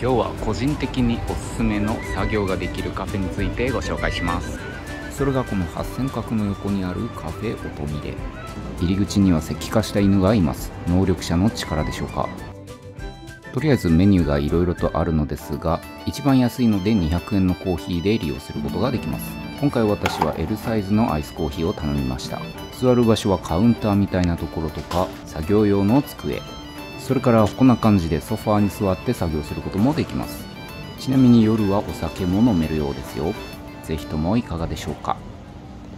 今日は個人的におすすめの作業ができるカフェについてご紹介します。それがこの八線角の横にあるカフェ音見で入り口には石化した犬がいます。能力者の力でしょうか。とりあえずメニューが色々とあるのですが一番安いので200円のコーヒーで利用することができます。今回私は L サイズのアイスコーヒーを頼みました。座る場所はカウンターみたいなところとか作業用の机。それからこんな感じでソファーに座って作業することもできます。ちなみに夜はお酒も飲めるようですよ。是非ともいかがでしょうか？